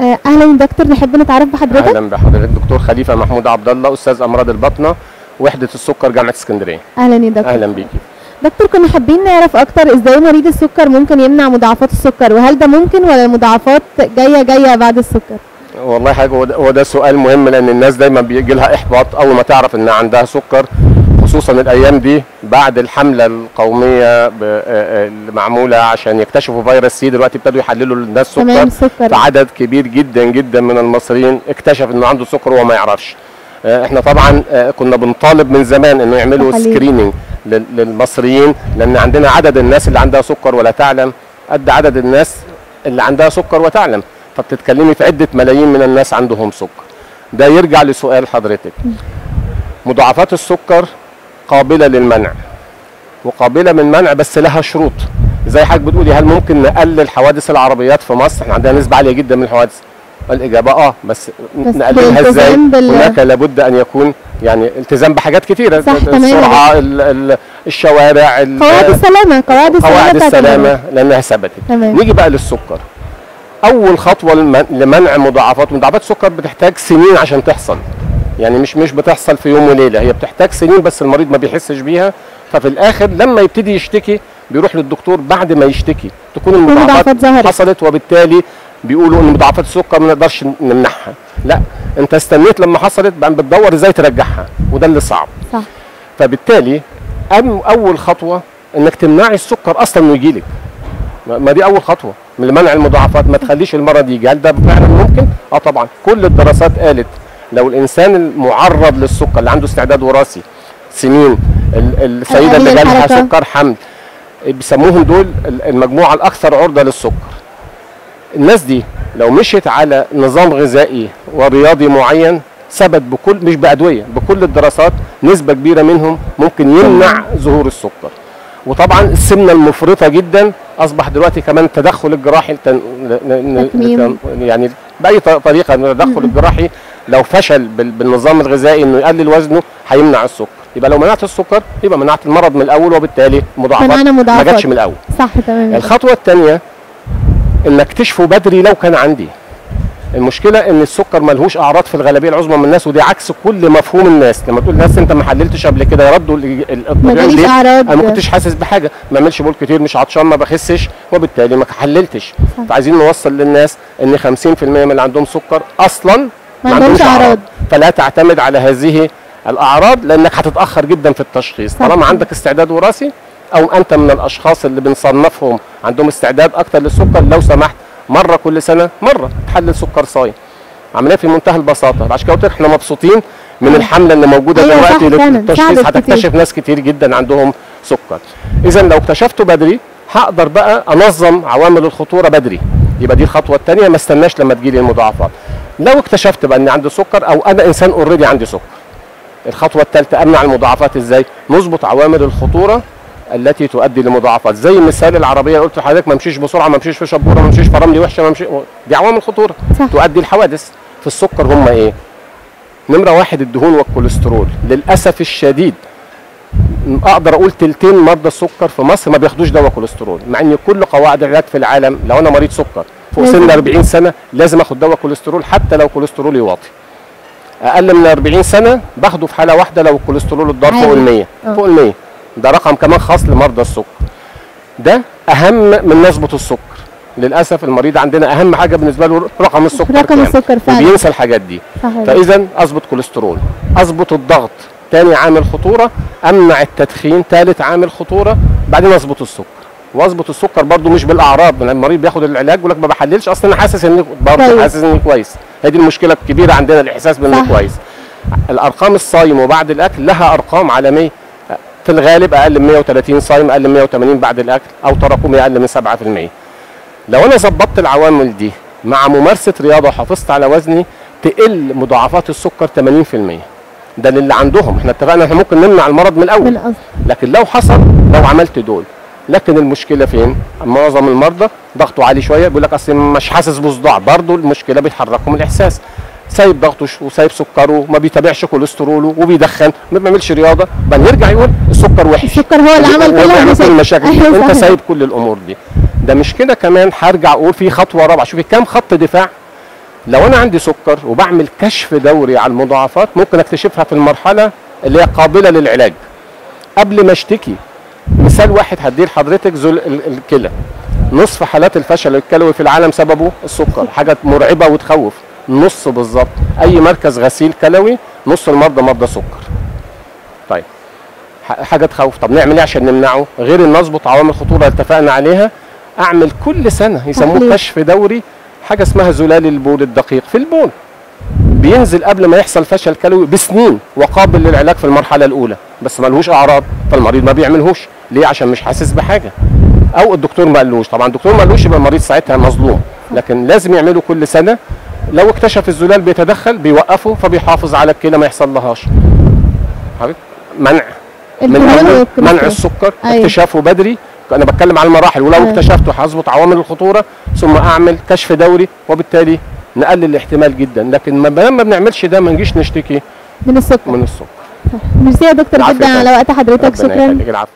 آه، أهلا يا دكتور نحب نتعرف بحضرتك. أهلا بحضرتك دكتور خليفة محمود عبد الله أستاذ أمراض البطنة وحدة السكر جامعة اسكندرية. أهلا يا دكتور. أهلا بيكي. دكتور كنا حابين نعرف أكتر إزاي مريض السكر ممكن يمنع مضاعفات السكر وهل ده ممكن ولا المضاعفات جاية جاية بعد السكر؟ والله حاجة هو ده سؤال مهم لأن الناس دايما بيجي لها إحباط أول ما تعرف ان عندها سكر. خصوصا الأيام دي بعد الحملة القومية آه، آه، اللي معموله عشان يكتشفوا فيروس سي دلوقتي ابتدوا يحللوا للناس تمام سكر فعدد كبير جدا جدا من المصريين اكتشف إنه عنده سكر وهو ما يعرفش. آه، إحنا طبعا كنا بنطالب من زمان إنه يعملوا. سكريننج لل- للمصريين لأن عندنا عدد الناس اللي عندها سكر ولا تعلم. قد عدد الناس اللي عندها سكر وتعلم. فبتتكلمي في عدة ملايين من الناس عندهم سكر. ده يرجع لسؤال حضرتك. مضاعفات السكر قابلة للمنع. وقابلة من منع بس لها شروط. زي حضرتك بتقولي هل ممكن نقلل حوادث العربيات في مصر؟ إحنا عندنا نسبة عالية جدا من الحوادث. الإجابة آه بس, بس نقللها إزاي؟ بال- هناك لابد أن يكون يعني التزام بحاجات صح، تمام. السرعه ال ال الشوارع ال- قواعد السلامة قواعد السلامة قواعد بتاعت السلامة لأنها ثبتت. نيجي بقى للسكر. أول خطوة لمن- لمنع مضاعفات. مضاعفات السكر بتحتاج سنين عشان تحصل. يعني مش مش بتحصل في يوم وليلة. هي بتحتاج سنين بس المريض ما بيحسش بيها ففي الآخر لما يبتدي يشتكي بيروح للدكتور بعد ما يشتكي. تكون المضاعفات. حصلت وبالتالي بيقولوا إن مضاعفات السكر ما نقدرش نمنعها لا أنت استنيت لما حصلت بقى بتدور إزاي ترجعها وده اللي صعب. صح. فبالتالي أول خطوة إنك تمنعي السكر أصلا إنه يجيلك. ما ما دي أول خطوة. من منع المضاعفات ما تخليش المرض يجي. هل ده فعلا ممكن؟ آه طبعا. كل الدراسات قالت لو الإنسان المعرض للسكر اللي عنده استعداد وراثي سنين ال- السيدة اللي جالها. سكر حمل بيسموهم دول ال- المجموعة الأكثر عرضة للسكر. الناس دي لو مشيت على نظام غذائي ورياضي معين ثبت بكل مش بأدوية بكل الدراسات نسبة كبيرة منهم ممكن يمنع ظهور السكر. وطبعا السمنة المفرطة جدا أصبح دلوقتي كمان التدخل الجراحي التن... يعني بأي طريقة التدخل الجراحي لو فشل بال... بالنظام الغذائي إنه يقلل وزنه هيمنع السكر. يبقى لو منعت السكر يبقى منعت المرض من الأول وبالتالي مضاعفات. ما. جاتش من الأول. صح تمام. الخطوة الثانية ان اكتشفه بدري لو كان عندي. المشكلة إن السكر ملهوش أعراض في الغالبية العظمى من الناس ودي عكس كل مفهوم الناس. لما تقول الناس أنت ما حللتش قبل كده يردوا ال- ال- الطبيعي ليه؟ أنا ما كنتش حاسس بحاجة. ما أعملش بول كتير مش عطشان ما بخسش وبالتالي ما حللتش. فعايزين نوصل للناس إن 50% من اللي عندهم سكر أصلا ما عندهمش أعراض. فلا تعتمد على هذه الأعراض لأنك هتتأخر جدا في التشخيص. طالما عندك استعداد وراثي أو أنت من الأشخاص اللي بنصنفهم عندهم استعداد أكتر للسكر لو سمحت مرة كل سنة مرة تحلل سكر صايم. عملية في منتهى البساطة. عشان كده إحنا مبسوطين من الحملة اللي موجودة أيوة دلوقتي للتشخيص. هتكتشف ناس كتير جدا عندهم سكر. اذا لو اكتشفته بدري هقدر بقى أنظم عوامل الخطورة بدري. يبقى دي الخطوة الثانية ما استناش لما تجيلي المضاعفات. لو اكتشفت بقى ان عندي سكر أو أنا إنسان already عندي سكر. الخطوة الثالثه أمنع المضاعفات إزاي؟ نظبط عوامل الخطورة التي تؤدي لمضاعفات. زي مثال العربية اللي قلت لحضرتك ما امشيش بسرعة ما امشيش في شبورة ما امشيش في رملي وحشة ما امشيش دي عوامل خطورة. صح. تؤدي لحوادث. في السكر هم إيه؟ نمرة واحد الدهون والكوليسترول. للأسف الشديد أقدر أقول تلتين مرضى السكر في مصر ما بياخدوش دواء كوليسترول مع إن كل قواعد العلاج في العالم لو أنا مريض سكر فوق. سن 40 سنة لازم آخد دواء كوليسترول حتى لو كوليسترولي واطي أقل من 40 سنة باخده في حالة واحدة لو الكوليسترول الضار فوق. ال 100 آه. فوق ال 100 ده رقم كمان خاص لمرضى السكر. ده أهم من نسبة السكر. للأسف المريض عندنا أهم حاجة بالنسبة له رقم السكر رقم. السكر فعلا. وبينسى الحاجات دي. فاذا أظبط كوليسترول. أظبط الضغط. تاني عامل خطورة. أمنع التدخين. ثالث عامل خطورة. بعدين أظبط السكر. واظبط السكر برضو مش بالأعراض المريض بياخد العلاج يقول لك ما بحللش أصلا أنا حاسس إني برضه كويس. حاسس إني كويس. هي دي المشكلة الكبيرة عندنا الإحساس بإنه. كويس. الأرقام الصايم وبعد الأكل لها أرقام عالمية. في الغالب أقل من 130 صايم أقل من 180 بعد الأكل أو تراكمي أقل من 7% لو أنا ظبطت العوامل دي مع ممارسة رياضة وحافظت على وزني تقل مضاعفات السكر 80% ده للي عندهم. إحنا اتفقنا إحنا ممكن نمنع المرض من الأول. من اصل لكن لو حصل لو عملت دول لكن المشكلة فين؟ معظم المرضى ضغطه عالي شوية بيقول لك أصل مش حاسس بصداع برضه المشكلة بيتحركهم الإحساس. سايب ضغطه وسايب سكره ما بيتابعش كوليستروله وبيدخن. ما بيعملش رياضة. بعد يرجع يقول السكر وحش. السكر هو اللي عمل كل كل المشاكل. أيوة أنت. سايب كل الأمور دي. ده مش كده كمان. هرجع أقول في خطوة رابعة. شوفي كام خط دفاع. لو أنا عندي سكر وبعمل كشف دوري على المضاعفات ممكن أكتشفها في المرحلة اللي هي قابلة للعلاج. قبل ما أشتكي مثال واحد هديه لحضرتك ال- الكلى. نصف حالات الفشل الكلوي في العالم سببه السكر حاجة مرعبة وتخوف. نص بالظبط. أي مركز غسيل كلوي نص المرضى مرضى سكر. طيب. حاجة تخوف. طب نعمل إيه عشان نمنعه؟ غير إن نظبط عوامل الخطوره اللي اتفقنا عليها أعمل كل سنة يسموه. كشف دوري حاجة اسمها زلال البول الدقيق في البول. بينزل قبل ما يحصل فشل كلوي بسنين وقابل للعلاج في المرحلة الأولى بس ملهوش أعراض فالمريض ما بيعملهوش. ليه؟ عشان مش حاسس بحاجة. أو الدكتور ما قالوش طبعا الدكتور ما قالوش يبقى المريض ساعتها مظلوم. لكن لازم يعملوا كل سنة. لو اكتشف الزلال بيتدخل بيوقفه فبيحافظ على الكلى ما يحصل لهاش حضرتك منع. من. منع. السكر أيوة. اكتشافه بدري. أنا بتكلم على المراحل. ولو أيوة. اكتشفته هظبط عوامل الخطورة ثم أعمل كشف دوري وبالتالي نقلل الاحتمال جدا لكن ما ما ما بنعملش ده ما نجيش نشتكي من السكر. من السكر. ميرسي يا دكتور جدا على. وقت حضرتك. شكرا. العافيه